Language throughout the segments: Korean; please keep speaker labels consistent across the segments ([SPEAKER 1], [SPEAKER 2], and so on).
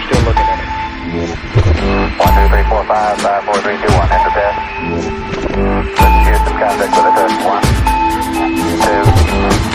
[SPEAKER 1] we're still looking at it.
[SPEAKER 2] One, two, three, four, five, five, four, three, two, one. Enter test. Let's Houston contact with the test. One, two.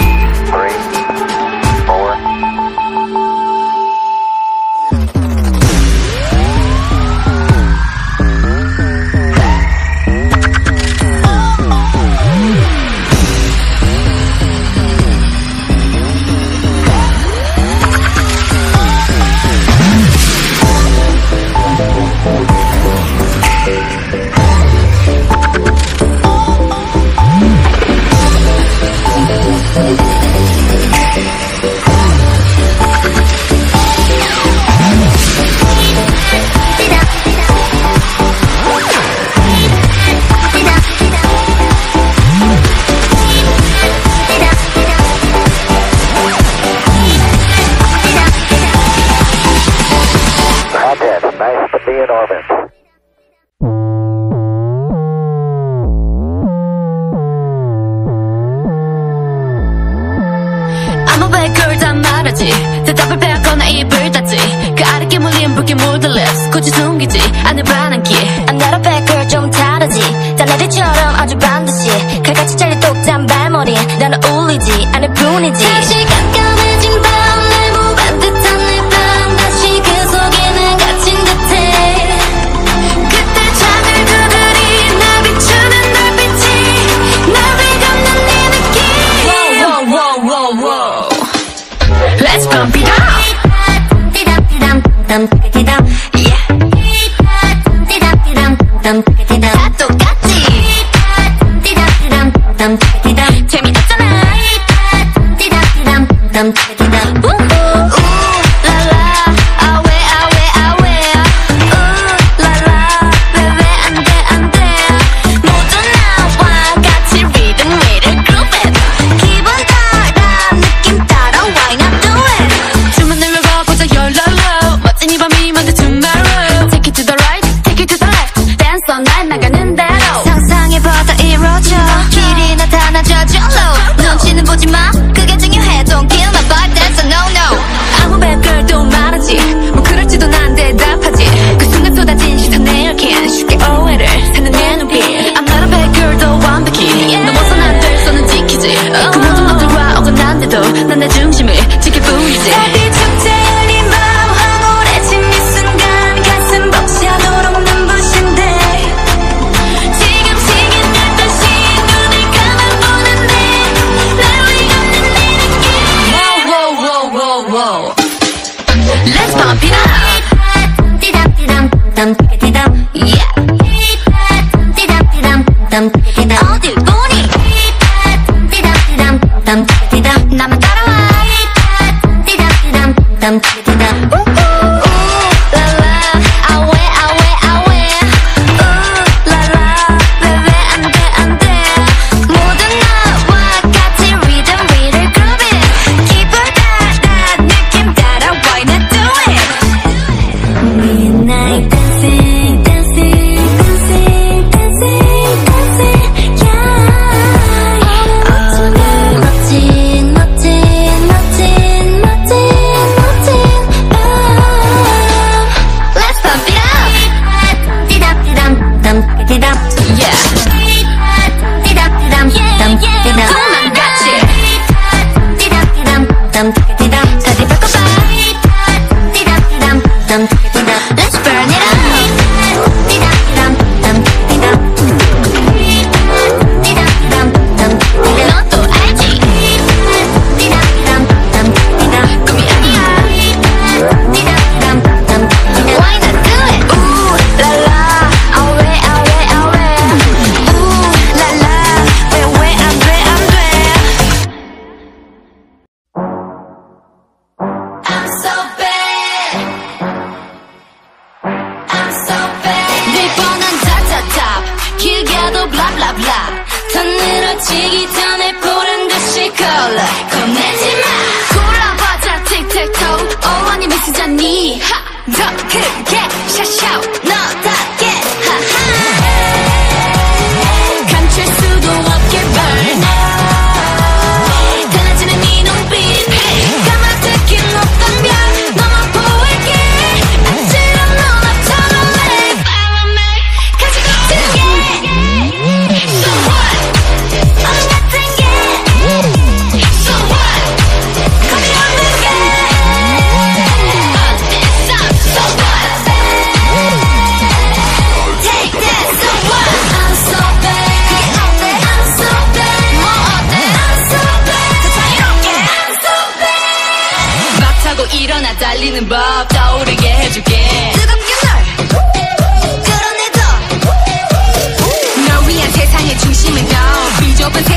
[SPEAKER 3] 너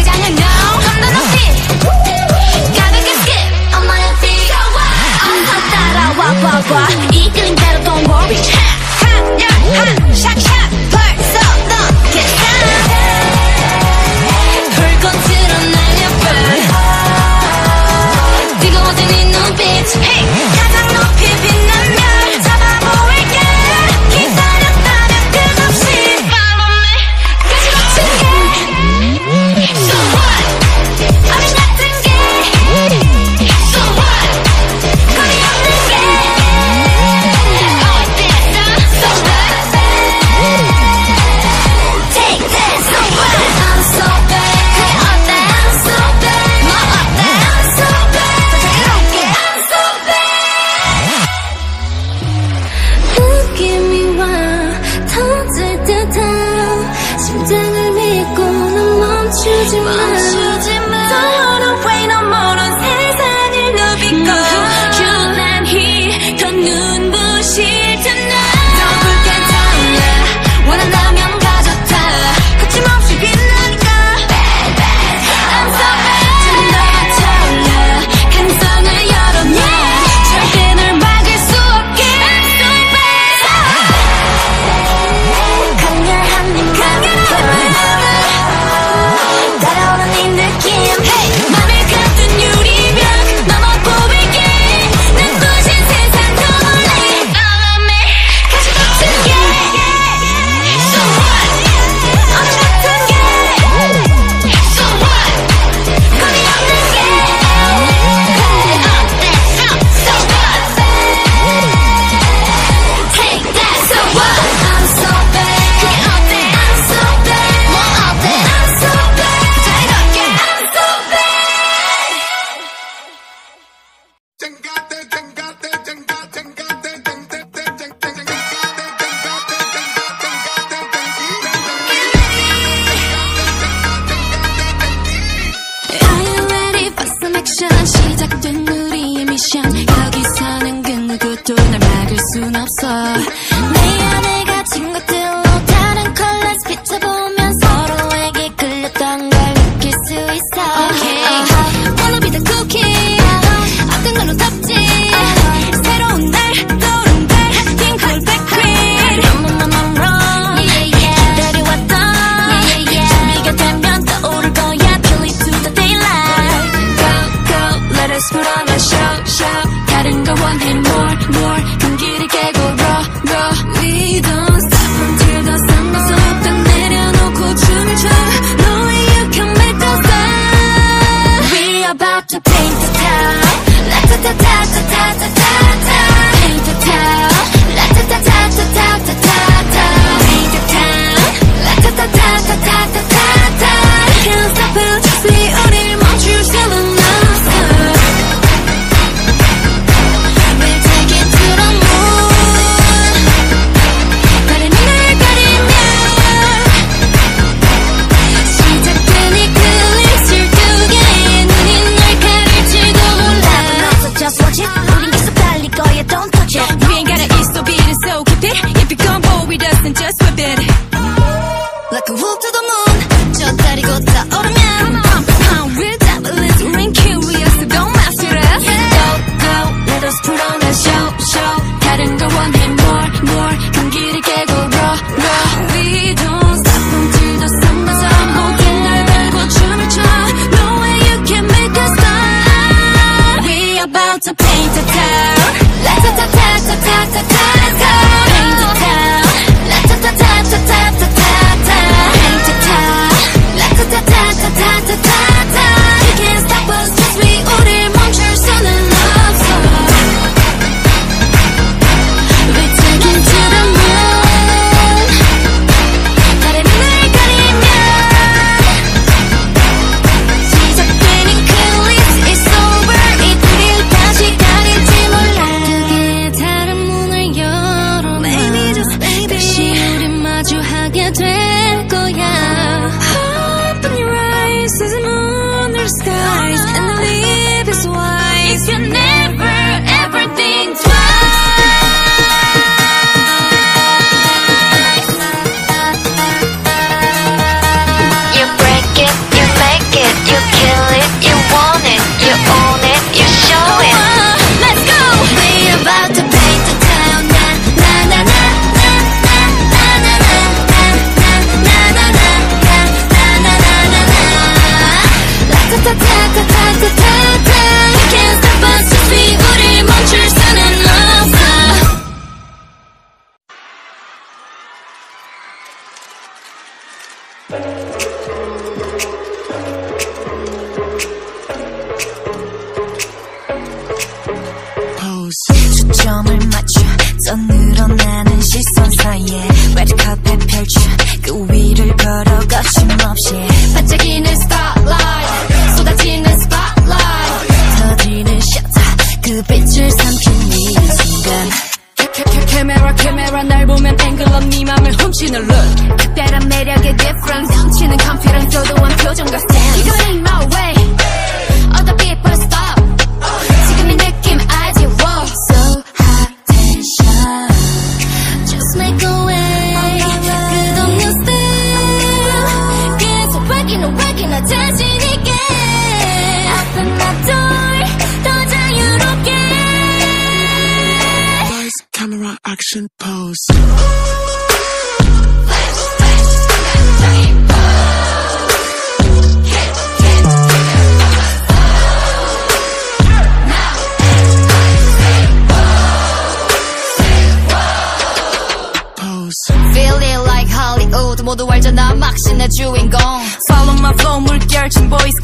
[SPEAKER 3] difference. 치는 컨피런스 도한 표정 같아.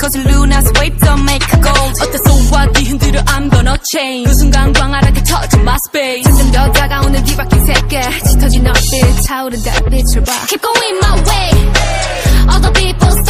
[SPEAKER 2] Cause luna's wave don't make gold 어때서 와기 흔들어 I'm gonna change 그 순간 광활하게 터진 my space 점점 더 다가오는 뒤바뀐 세계 짙어진 얼빛 차오른 달빛을 봐
[SPEAKER 3] Keep going my way All the people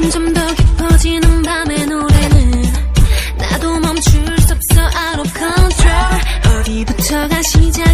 [SPEAKER 2] 점점 더 깊어지는 밤의 노래는 나도 멈출 수 없어. Out control. 어디부터가 시작?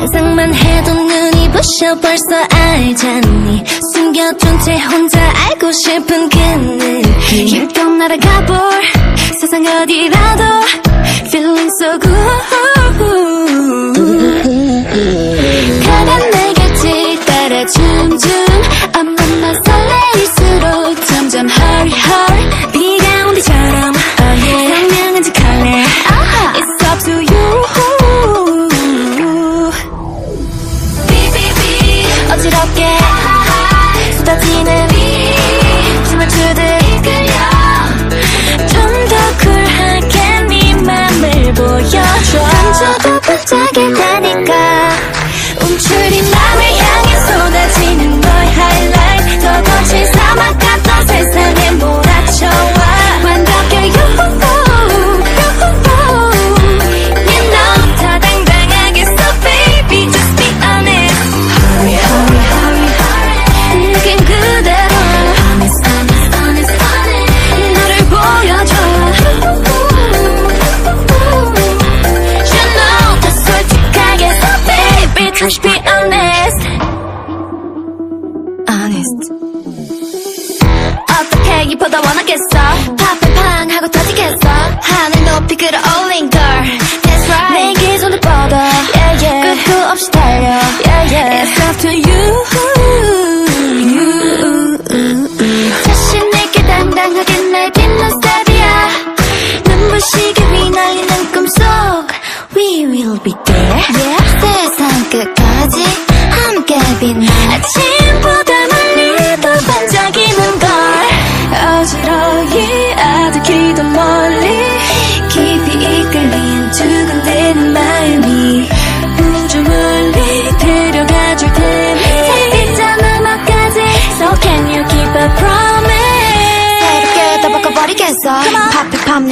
[SPEAKER 3] 상상만 해도 눈이 부셔 벌써 알잖니. 숨겨둔 채 혼자 알고 싶은 그 느낌 힘껏 날아가볼 세상 어디라도 Feeling so good. 가면 내 곁을 따라 춤추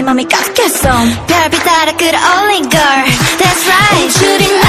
[SPEAKER 3] mommy got get some that a good only girl that's right. Oh,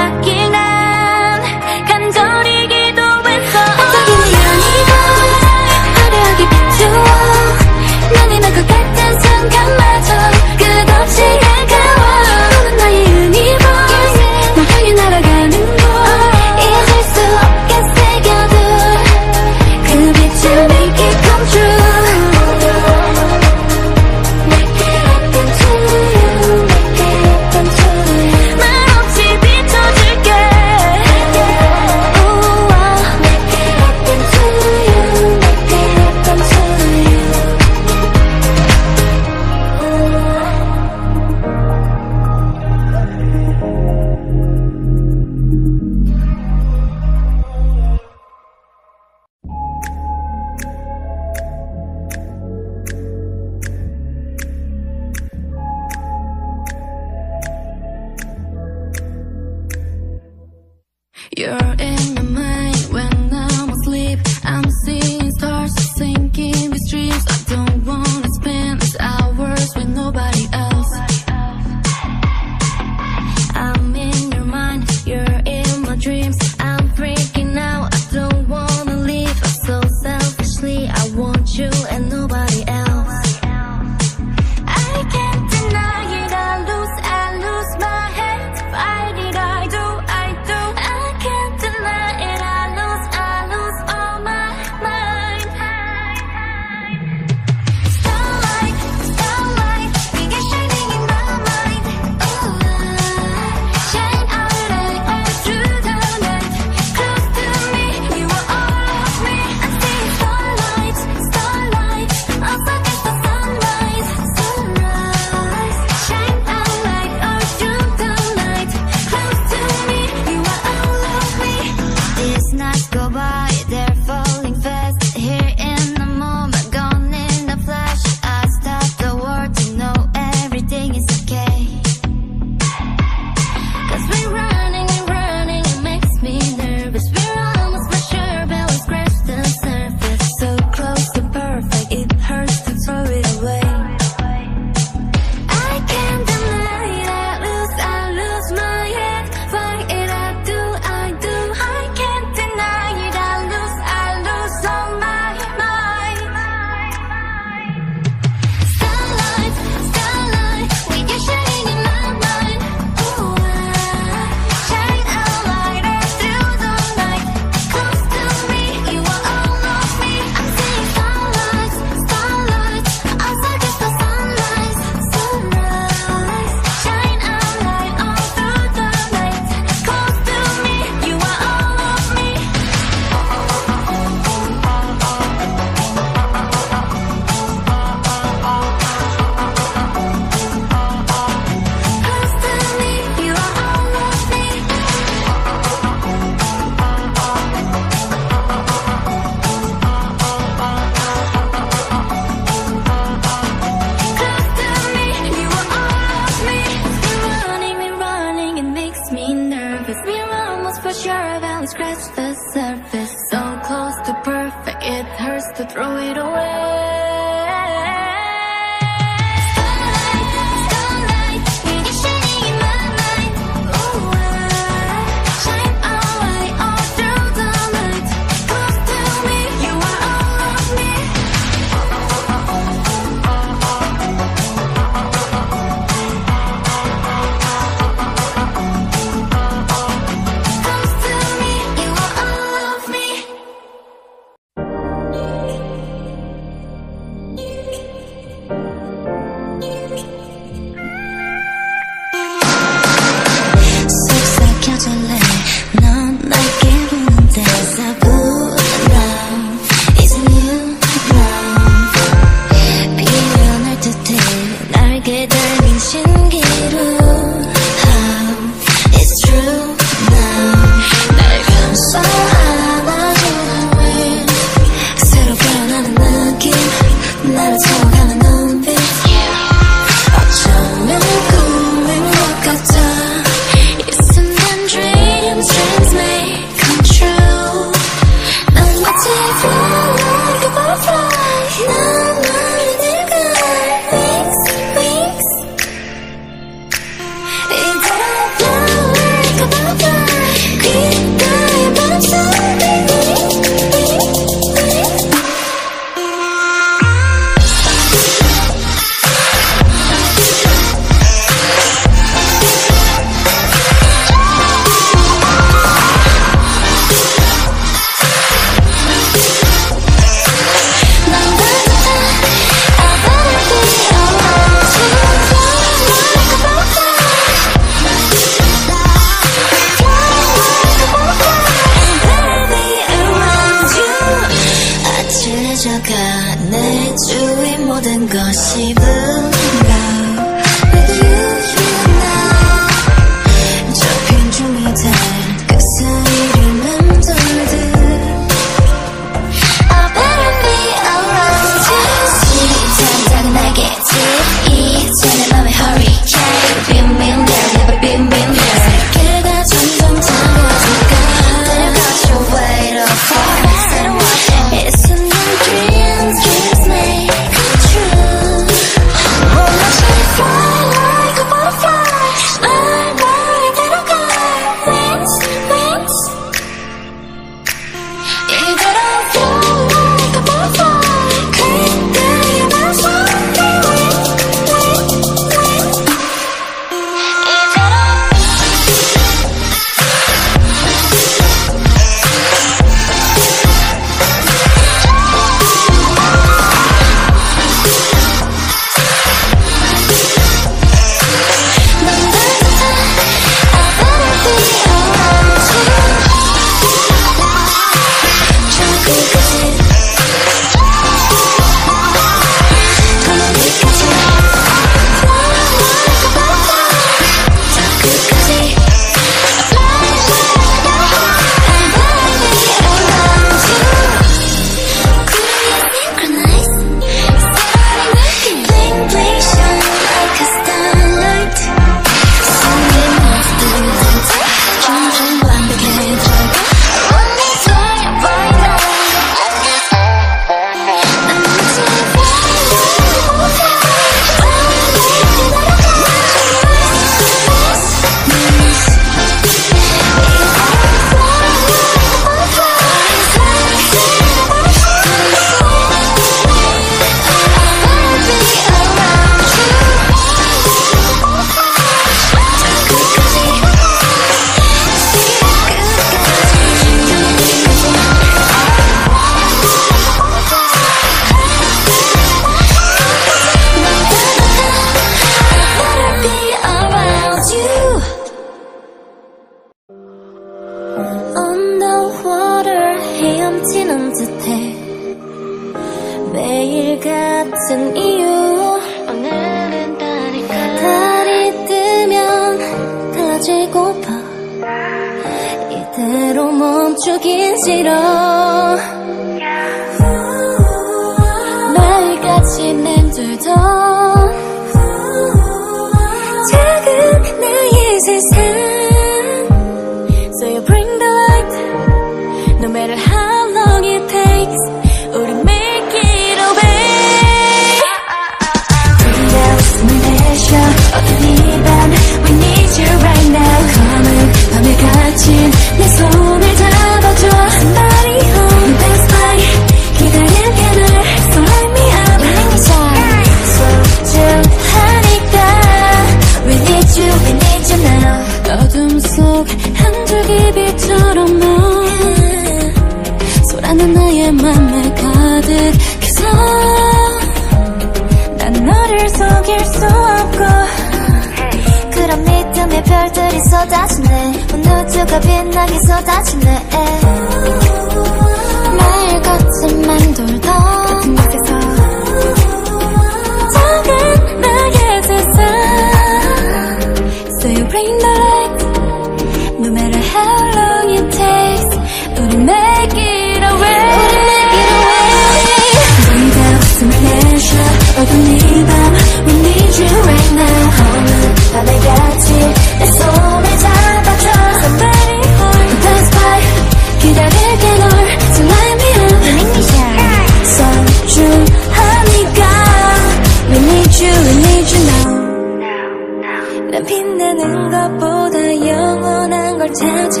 [SPEAKER 3] 만드는 것보다 영원한 걸 찾아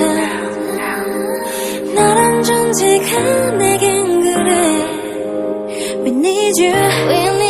[SPEAKER 3] 너란 존재가 내겐 그래 We need you, We need you.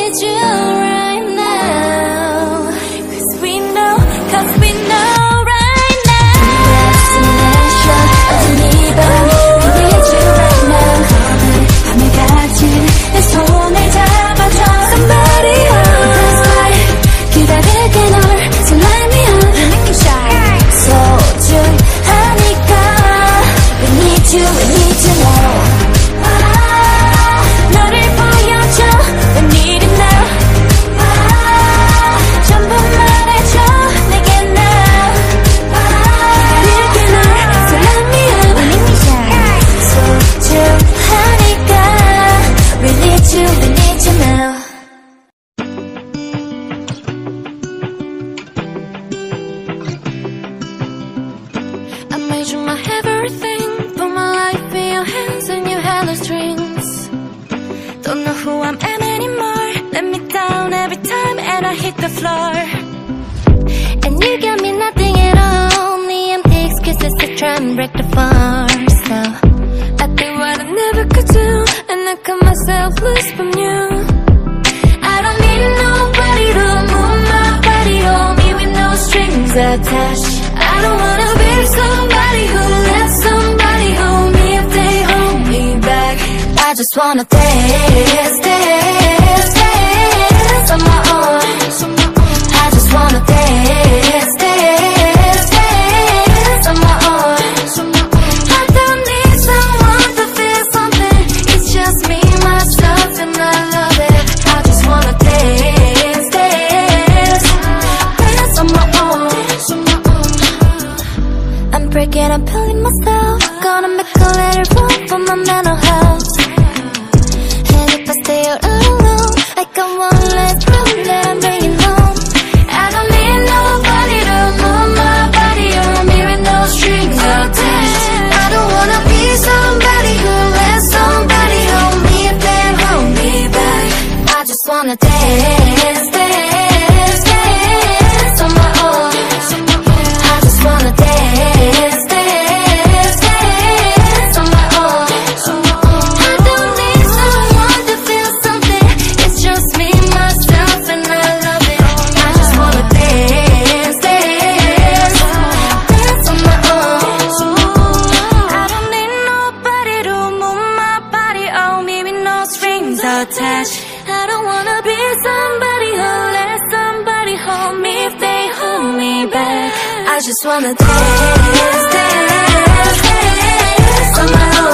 [SPEAKER 3] attached. I don't wanna be somebody who lets somebody hold me. If they hold me back I just wanna dance, dance, dance Somehow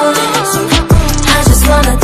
[SPEAKER 3] I just wanna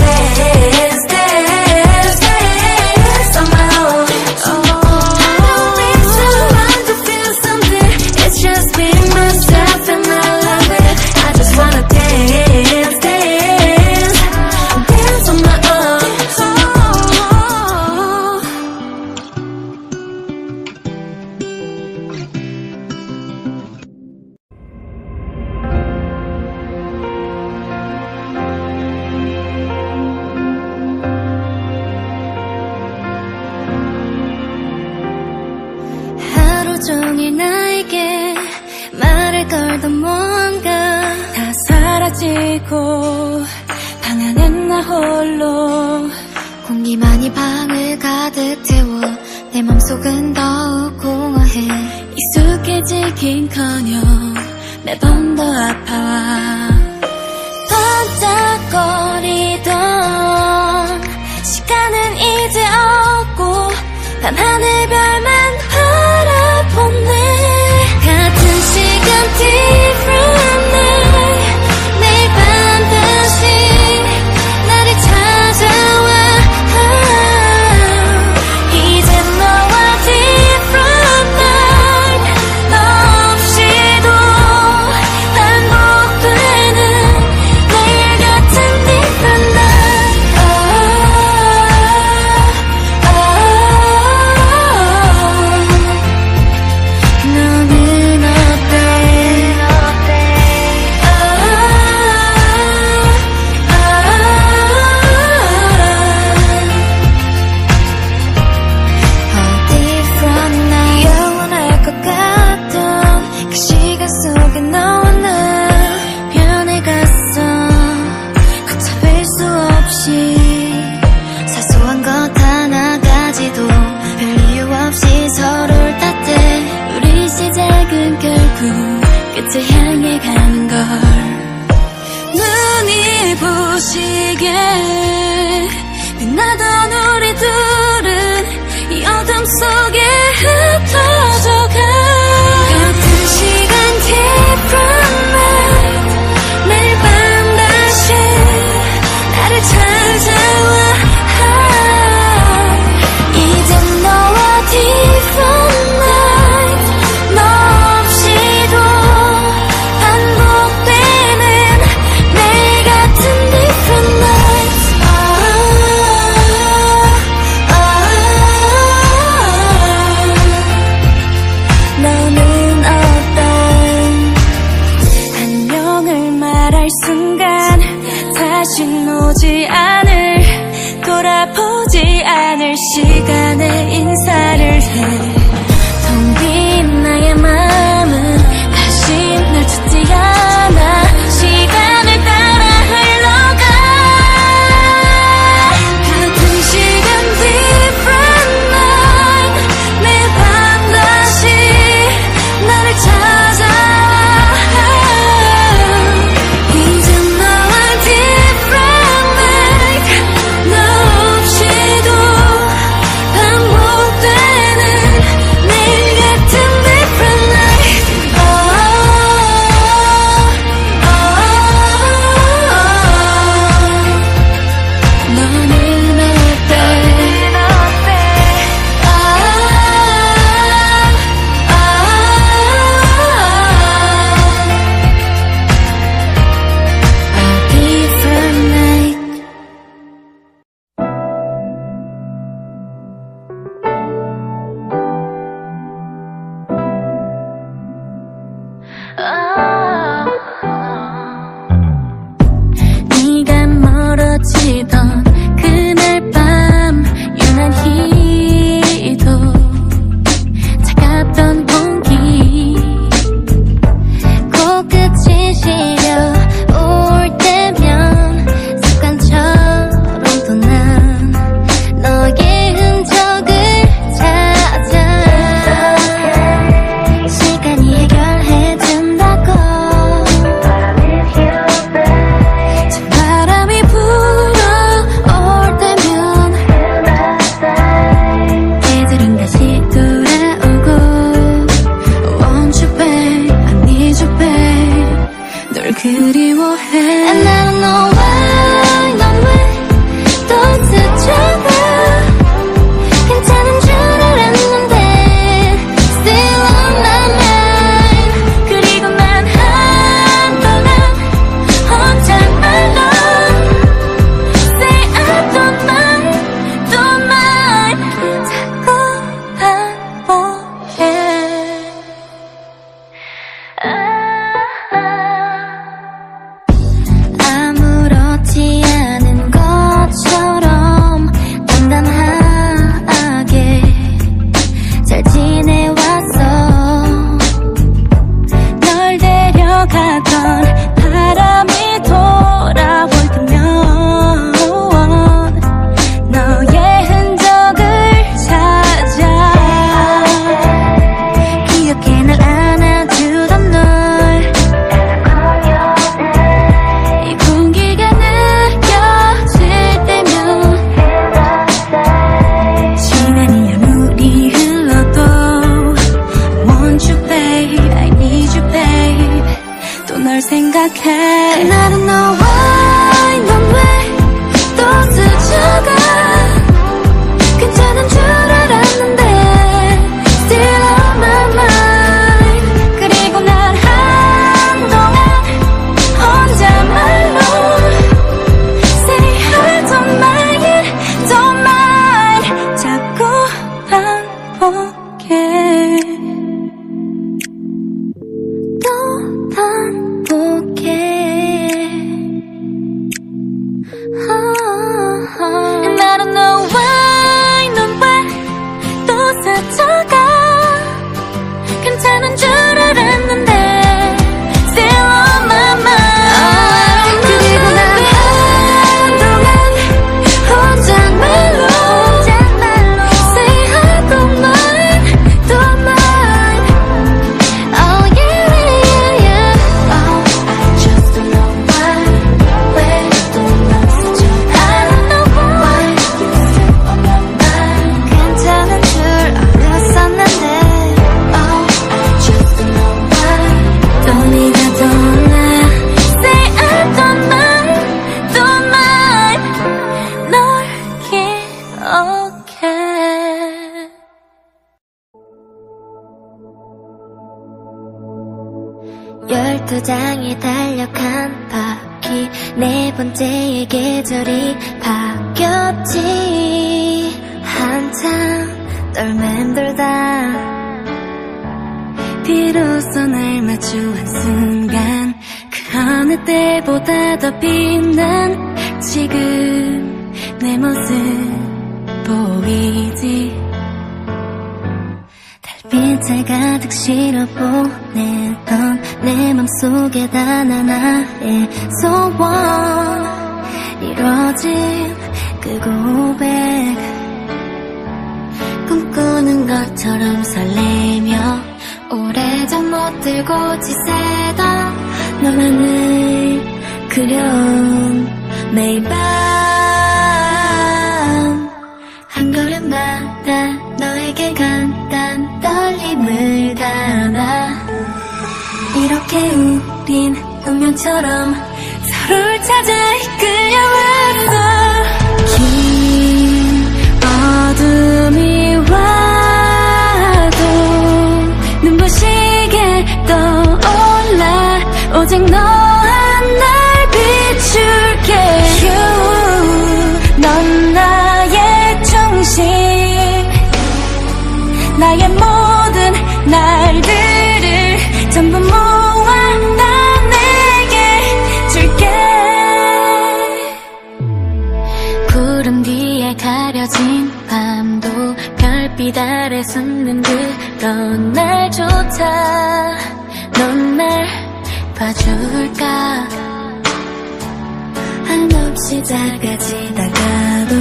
[SPEAKER 3] 오래전 못 들고 지새던 너만을 그려온 매일 밤. 한 걸음마다 너에게 간단 떨림을 담아. 이렇게 우린 운명처럼 서로를 찾아 이끌려왔 날조차 넌날 봐줄까? 한없이 작아지 다가도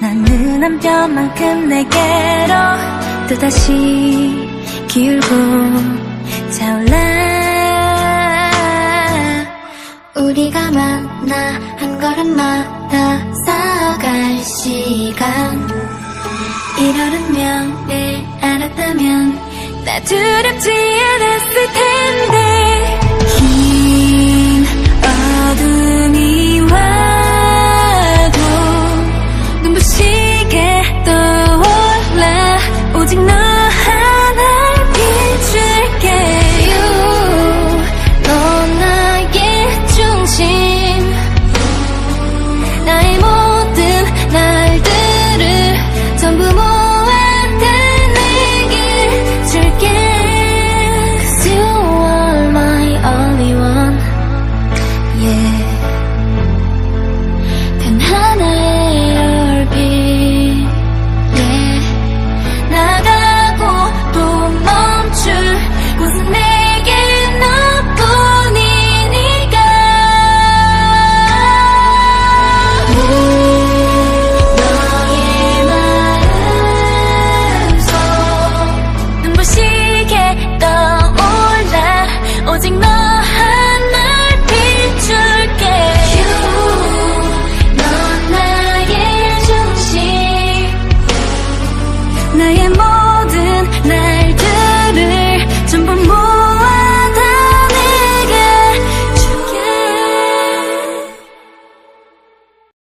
[SPEAKER 3] 나는 한 뼘만큼 내게로 또다시 기울고 차올라. 우리가 만나 한 걸음마다 쌓아갈 시간. 이런 운명을 알았다면 나 두렵지 않았을 텐데